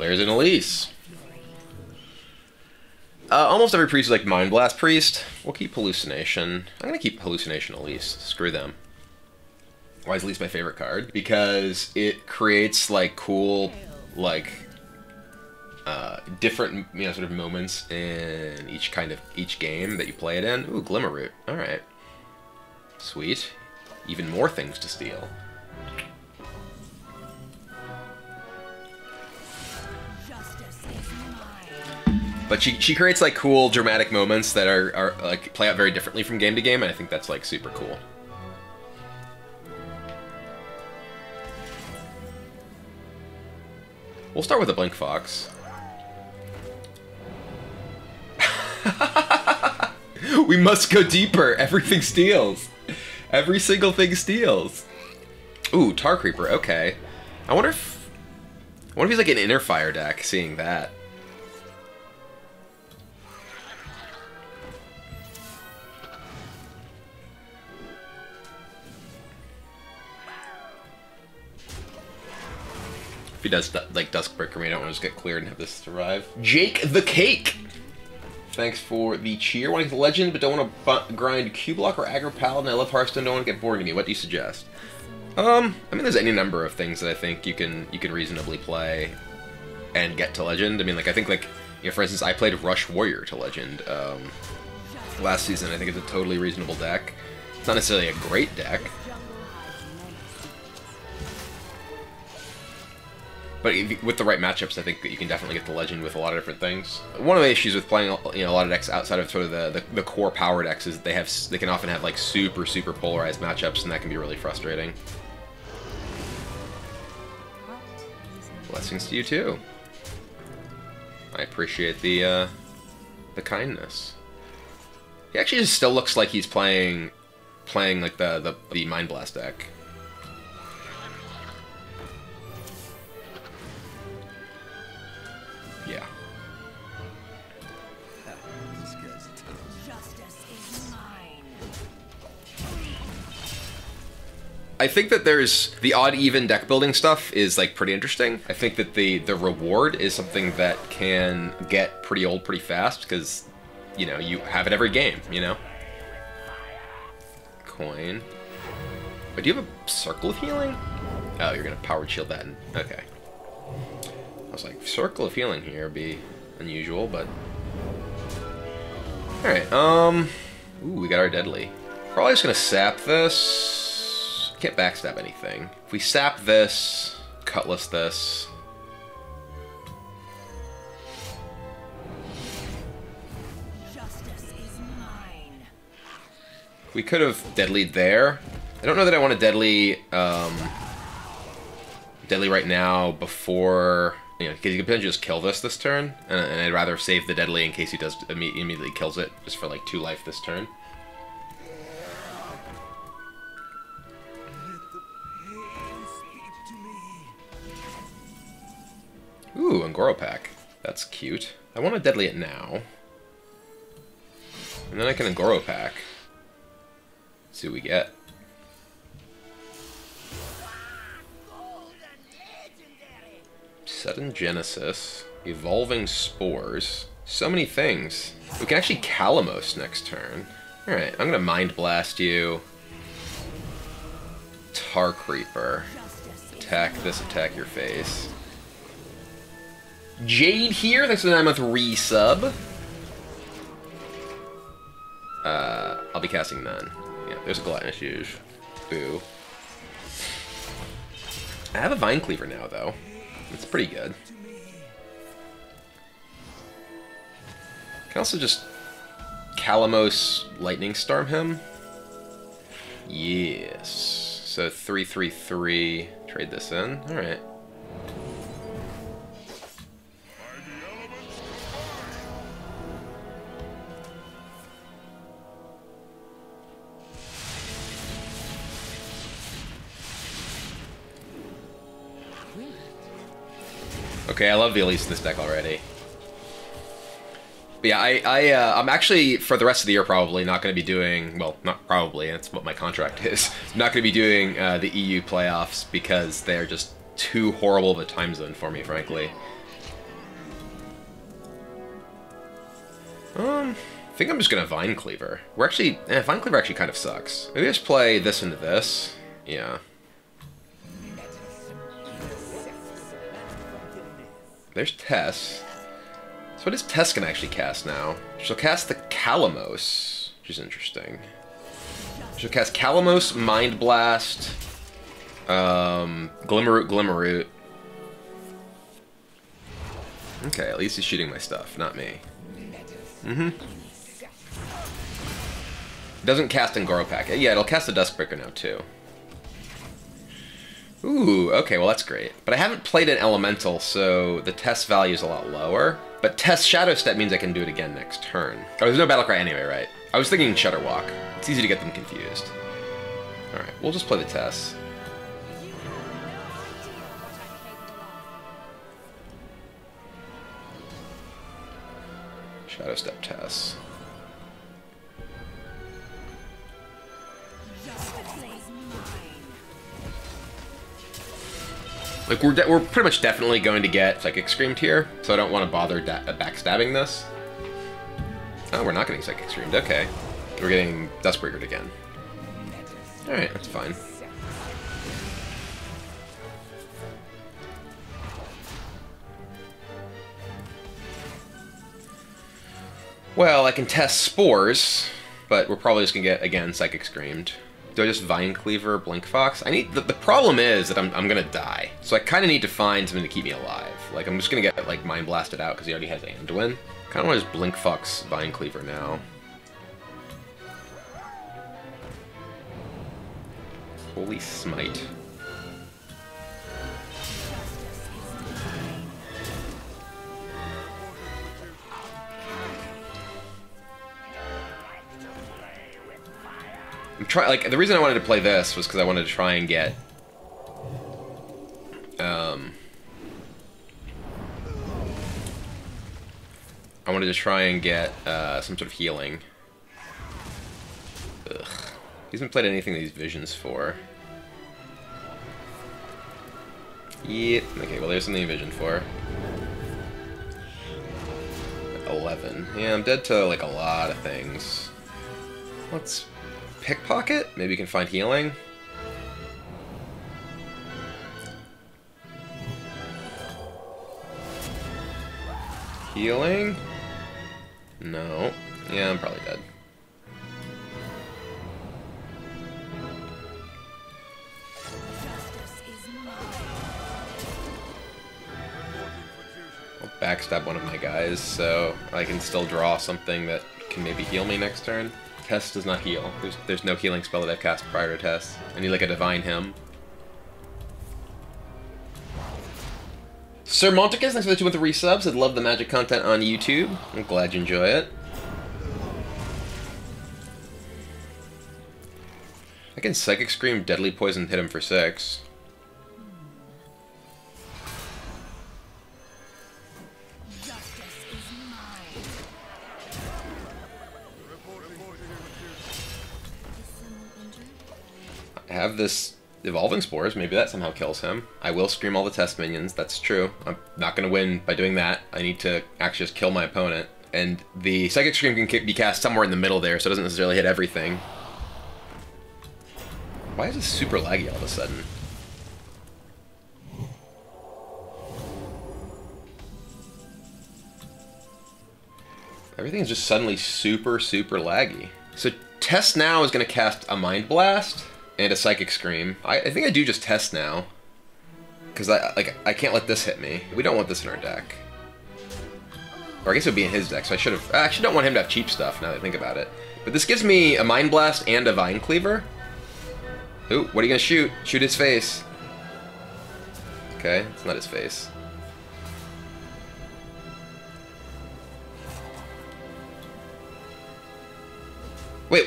there's an Elise. Uh, almost every priest is like Mind Blast Priest. We'll keep Hallucination. I'm gonna keep Hallucination Elise. Screw them. Why is Elise my favorite card? Because it creates like cool, like uh, different you know sort of moments in each kind of each game that you play it in. Ooh, Glimmerroot. All right, sweet. Even more things to steal. But she, she creates like cool dramatic moments that are, are like play out very differently from game to game, and I think that's like super cool. We'll start with a Blink Fox. we must go deeper. Everything steals. Every single thing steals. Ooh, Tar Creeper. Okay. I wonder if I wonder if he's like an inner fire deck. Seeing that. If he does like Duskbreaker, me, I don't want to just get cleared and have this survive. Jake the Cake! Thanks for the cheer. Want to get the legend, but don't want to grind Cubelock or Aggro Paladin. I love Hearthstone, don't want to get bored of me. What do you suggest? Um, I mean, there's any number of things that I think you can you can reasonably play and get to legend. I mean, like I think like you know, for instance, I played Rush Warrior to legend um, last season. I think it's a totally reasonable deck. It's not necessarily a great deck, But with the right matchups, I think that you can definitely get the legend with a lot of different things. One of the issues with playing you know a lot of decks outside of sort of the, the, the core power decks is they have they can often have like super super polarized matchups, and that can be really frustrating. Blessings to you too. I appreciate the uh, the kindness. He actually just still looks like he's playing playing like the the, the Mind Blast deck. I think that there's the odd even deck building stuff is like pretty interesting. I think that the the reward is something that can get pretty old pretty fast because you know you have it every game. You know. Coin. But do you have a circle of healing? Oh, you're gonna power shield that. In. Okay. I was like, circle of healing here would be unusual, but all right. Um. Ooh, we got our deadly. Probably just gonna sap this. Can't backstab anything. If we sap this, cutlass this. We could have deadly there. I don't know that I want to deadly um, deadly right now before you know because he could potentially just kill this this turn, and, and, I'd rather save the deadly in case he does imme immediately kills it just for like two life this turn. Ooh, Un'Goro pack. That's cute. I want to deadly it now. And then I can Un'Goro pack. See what we get. Sudden Genesis. Evolving Spores. So many things. We can actually Kalimos next turn. Alright, I'm gonna Mind Blast you. Tar Creeper. Attack this, attack your face. Jade here, thanks for the 9 month resub. Uh, I'll be casting none. Yeah, there's a Gluttonous Ooze. Boo. I have a Vine Cleaver now, though. It's pretty good. Can also just Kalimos Lightning Storm him. Yes. So 333. Trade this in. Alright. Okay, I love the Elise in this deck already. But yeah, I, I, uh, I'm actually, for the rest of the year, probably not going to be doing, well, not probably, that's what my contract is, not going to be doing uh, the EU playoffs because they're just too horrible of a time zone for me, frankly. Um, I think I'm just going to Vine Cleaver. We're actually, eh, Vine Cleaver actually kind of sucks. Maybe I just play this into this. Yeah. There's Tess. So what is Tess gonna actually cast now? She'll cast the Kalimos, which is interesting. She'll cast Kalimos, Mind Blast, um, Glimmerroot, Glimmerroot. Okay, at least he's shooting my stuff, not me. Mm-hmm. Doesn't cast Un'Goro Packet. Yeah, it'll cast a Duskbreaker now, too. Ooh, okay, well that's great. But I haven't played an Elemental, so the Tess value is a lot lower. But Tess Shadow Step means I can do it again next turn. Oh, there's no Battlecry anyway, right? I was thinking Shudderwock. It's easy to get them confused. Alright, we'll just play the Tess. Shadow Step Tess. Like, we're, we're pretty much definitely going to get Psychic Screamed here, so I don't want to bother backstabbing this. Oh, we're not getting Psychic Screamed, okay. We're getting Duskbreakered again. Alright, that's fine. Well, I can Tess Spores, but we're probably just gonna get, again, Psychic Screamed. Do I just Vine Cleaver, Blink Fox? I need. The, the problem is that I'm, I'm gonna die. So I kind of need to find something to keep me alive. Like, I'm just gonna get, like, Mind Blasted out because he already has Anduin. Kind of want to just Blink Fox Vine Cleaver now. Holy Smite. Trying, like, the reason I wanted to play this was because I wanted to try and get, um, I wanted to try and get, uh, some sort of healing. Ugh. He hasn't played anything these visions for. Yep. Okay, well there's something vision for. 11. Yeah, I'm dead to, like, a lot of things. Let's pickpocket? Maybe you can find healing? Healing? No. Yeah, I'm probably dead. I'll backstab one of my guys, so I can still draw something that can maybe heal me next turn. Tess does not heal. There's, there's no healing spell that I've cast prior to Tess. I need like a Divine Hymn. Sir Monticus, thanks for the 2 month resubs. I'd love the magic content on YouTube. I'm glad you enjoy it. I can Psychic Scream, Deadly Poison, hit him for 6. This Evolving Spores. Maybe that somehow kills him. I will scream all the Tess minions. That's true. I'm not going to win by doing that. I need to actually just kill my opponent. And the Psychic Scream can be cast somewhere in the middle there, so it doesn't necessarily hit everything. Why is this super laggy all of a sudden? Everything's just suddenly super, super laggy. So Tess now is going to cast a Mind Blast and a Psychic Scream. I, I think I do just Tess now. Because I like I can't let this hit me. We don't want this in our deck. Or I guess it would be in his deck, so I should have... I actually don't want him to have cheap stuff, now that I think about it. But this gives me a Mind Blast and a Vine Cleaver. Ooh, what are you gonna shoot? Shoot his face. Okay, it's not his face. Wait,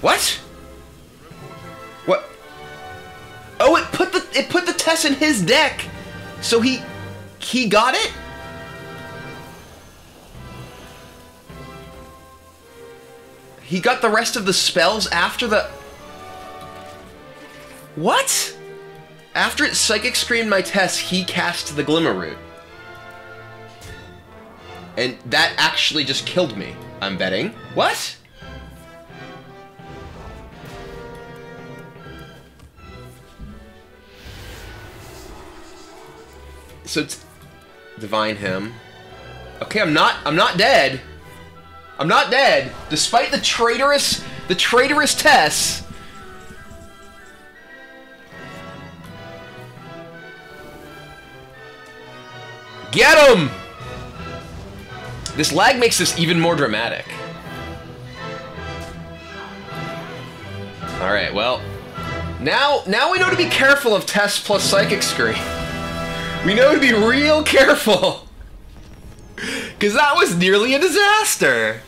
what? It put the Tess in his deck, so he he got it. He got the rest of the spells after the. What? After it Psychic Screamed my Tess, he cast the Glimmerroot. And that actually just killed me. I'm betting. What? So it's Divine Hymn. Okay, I'm not I'm not dead. I'm not dead, despite the traitorous the traitorous Tess. Get him! This lag makes this even more dramatic. Alright, well. Now, now we know to be careful of Tess plus Psychic Scream. We know to be real careful. Because that was nearly a disaster.